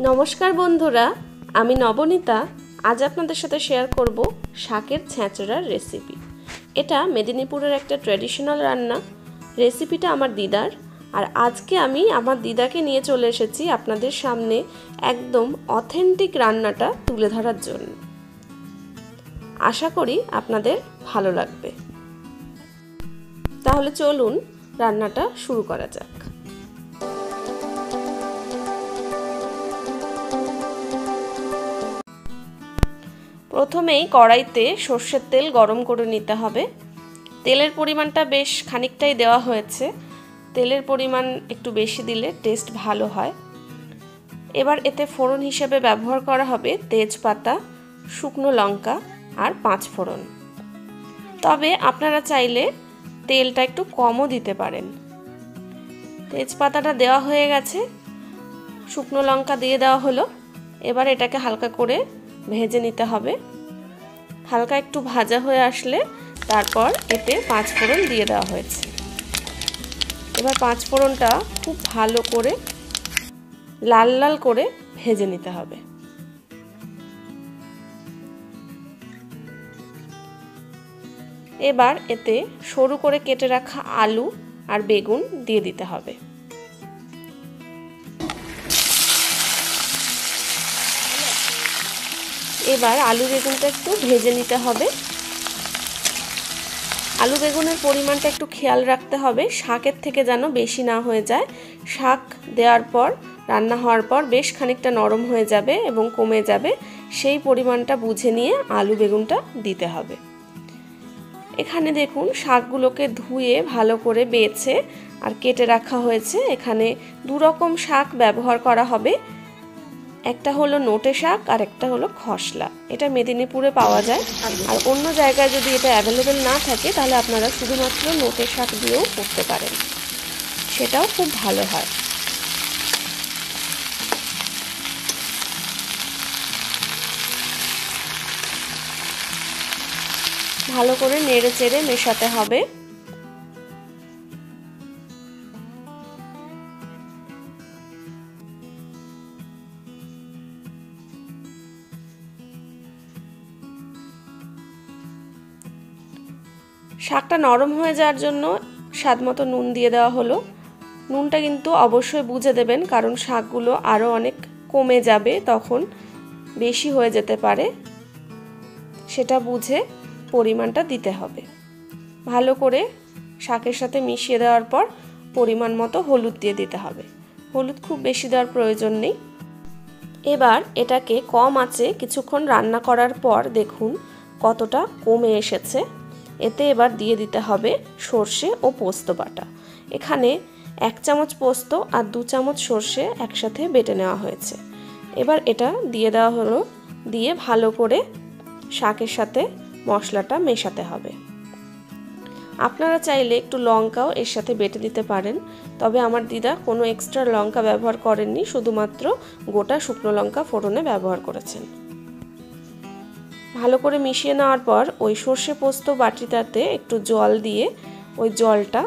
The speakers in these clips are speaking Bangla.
নমস্কার বন্ধুরা, আমি নবনীতা। আজ আপনাদের সাথে শেয়ার করব শাকের ছ্যাঁচড়ার রেসিপি এটা মেদিনীপুরের একটা ট্র্যাডিশনাল রান্না। রেসিপিটা আমার দিদার। আর আজকে আমি আমার দিদাকে নিয়ে চলে এসেছি আপনাদের সামনে একদম অথেন্টিক রান্নাটা তুলে ধরার জন্য। আশা করি আপনাদের ভালো লাগবে। তাহলে চলুন রান্নাটা শুরু করা যাক। প্রথমেই কড়াইতে সর্ষের তেল গরম করে নিতে হবে। তেলের পরিমাণটা বেশ খানিকটাই দেওয়া হয়েছে। তেলের পরিমাণ একটু বেশি দিলে টেস্ট ভালো হয়। এবার এতে ফোড়ন হিসেবে ব্যবহার করা হবে তেজপাতা, শুকনো লঙ্কা আর পাঁচ ফোড়ন। তবে আপনারা চাইলে তেলটা একটু কমও দিতে পারেন। তেজপাতাটা দেওয়া হয়ে গেছে। শুকনো লঙ্কা দিয়ে দেওয়া হলো। এবার এটাকে হালকা করে ভেজে নিতে হবে। হালকা একটু ভাজা হয়ে আসলে তারপর এতে পাঁচ ফোড়ন দিয়ে দেওয়া হয়েছে। এবার পাঁচ ফোড়নটা খুব ভালো করে লাল লাল করে ভেজে নিতে হবে। এবার এতে সরু করে কেটে রাখা আলু আর বেগুন দিয়ে দিতে হবে। এবার আলু বেগুনটা একটু ভেজে নিতে হবে। আলু বেগুনের পরিমাণটা একটু খেয়াল রাখতে হবে, শাকের থেকে যেন বেশি না হয়ে যায়। শাক দেওয়ার পর, রান্না হওয়ার পর বেশ খানিকটা নরম হয়ে যাবে এবং কমে যাবে। সেই পরিমাণটা বুঝে নিয়ে আলু বেগুনটা দিতে হবে। এখানে দেখুন শাকগুলোকে ধুয়ে ভালো করে বেছে আর কেটে রাখা হয়েছে। এখানে দু রকম শাক ব্যবহার করা হবে। একটা হলো নোটে শাক আর একটা হলো খসলা। এটা মেদিনীপুরে পাওয়া যায়। আর অন্য জায়গায় যদি এটা অ্যাভেলেবেল না থাকে, তাহলে আপনারা শুধুমাত্র নোটে শাক দিয়েও করতে পারেন। সেটাও খুব ভালো হয়। ভালো করে নেড়ে চেড়ে মেশাতে হবে। শাকটা নরম হয়ে যাওয়ার জন্য স্বাদ মতো নুন দিয়ে দেওয়া হলো। নুনটা কিন্তু অবশ্যই বুঝে দেবেন, কারণ শাকগুলো আরও অনেক কমে যাবে তখন বেশি হয়ে যেতে পারে। সেটা বুঝে পরিমাণটা দিতে হবে। ভালো করে শাকের সাথে মিশিয়ে দেওয়ার পর পরিমাণ মতো হলুদ দিয়ে দিতে হবে। হলুদ খুব বেশি দেওয়ার প্রয়োজন নেই। এবার এটাকে কম আঁচে কিছুক্ষণ রান্না করার পর দেখুন কতটা কমে এসেছে। এতে এবার দিয়ে দিতে হবে সর্ষে ও পোস্ত বাটা। এখানে এক চামচ পোস্ত আর দু চামচ সর্ষে একসাথে বেটে নেওয়া হয়েছে। এবার এটা দিয়ে দেওয়া হলো, দিয়ে ভালো করে শাকের সাথে মশলাটা মেশাতে হবে। আপনারা চাইলে একটু লঙ্কাও এর সাথে বেটে দিতে পারেন, তবে আমার দিদা কোনো এক্সট্রা লঙ্কা ব্যবহার করেননি, শুধুমাত্র গোটা শুকনো লঙ্কা ফোড়নে ব্যবহার করেছেন। ভালো করে মিশিয়ে নেওয়ার পর ওই সর্ষে পোস্ত বাটিটাতে একটু জল দিয়ে ওই জলটা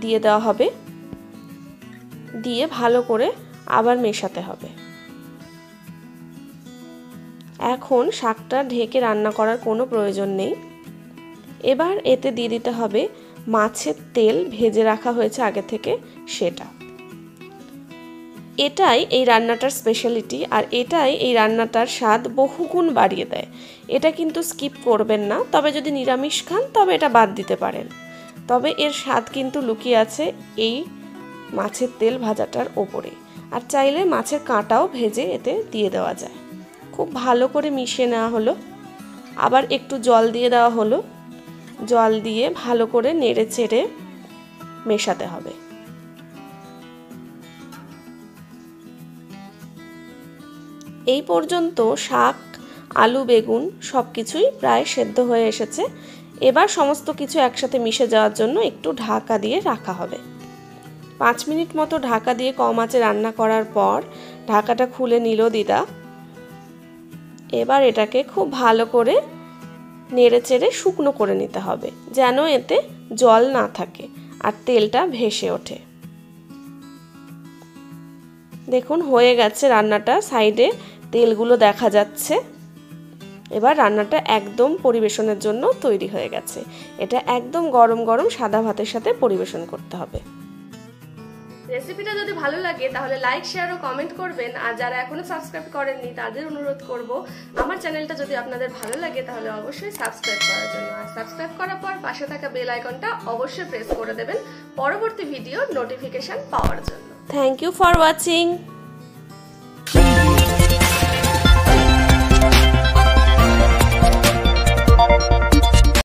দিয়ে দেওয়া হবে। দিয়ে ভালো করে আবার মেশাতে হবে। এখন শাকটা ঢেকে রান্না করার কোনো প্রয়োজন নেই। এবার এতে দিয়ে দিতে হবে মাছের তেল, ভেজে রাখা হয়েছে আগে থেকে সেটা। এটাই এই রান্নাটার স্পেশালিটি আর এটাই এই রান্নাটার স্বাদ বহুগুণ বাড়িয়ে দেয়। এটা কিন্তু স্কিপ করবেন না, তবে যদি নিরামিষ খান, তবে এটা বাদ দিতে পারেন। তবে এর স্বাদ কিন্তু লুকিয়ে আছে এই মাছের তেল ভাজাটার ওপরে। আর চাইলে মাছের কাঁটাও ভেজে এতে দিয়ে দেওয়া যায়। খুব ভালো করে মিশিয়ে নেওয়া হলো। আবার একটু জল দিয়ে দেওয়া হলো। জল দিয়ে ভালো করে নেড়ে চেড়ে মেশাতে হবে। এই পর্যন্ত শাক, আলু, বেগুন সব কিছুই প্রায় সেদ্ধ হয়ে এসেছে। এবার সমস্ত কিছু একসাথে মিশে যাওয়ার জন্য একটু ঢাকা দিয়ে রাখা হবে। পাঁচ মিনিট মতো ঢাকা দিয়ে কম আঁচে রান্না করার পর ঢাকাটা খুলে নিল দিদা। এবার এটাকে খুব ভালো করে নেড়ে চেড়ে শুকনো করে নিতে হবে, যেন এতে জল না থাকে আর তেলটা ভেসে ওঠে। দেখুন, হয়ে গেছে রান্নাটা। সাইডে তেলগুলো দেখা যাচ্ছে। এবার রান্নাটা একদম পরিবেশনের জন্য তৈরি হয়ে গেছে। এটা একদম গরম গরম সাদা ভাতের সাথে পরিবেশন করতে হবে। রেসিপিটা যদি ভালো লাগে তাহলে লাইক শেয়ার ও কমেন্ট করবেন। আর যারা এখনও সাবস্ক্রাইব করেননি তাদের অনুরোধ করব আমার চ্যানেলটা যদি আপনাদের ভালো লাগে তাহলে অবশ্যই সাবস্ক্রাইব করার জন্য। আর সাবস্ক্রাইব করার পর পাশে থাকা বেল আইকনটা অবশ্যই প্রেস করে দেবেন। পরবর্তী ভিডিও নোটিফিকেশন পাওয়ার জন্য। Thank you for watching